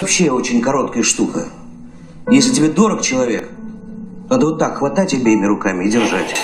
Вообще очень короткая штука. Если тебе дорог человек, надо вот так хватать обеими руками и держать.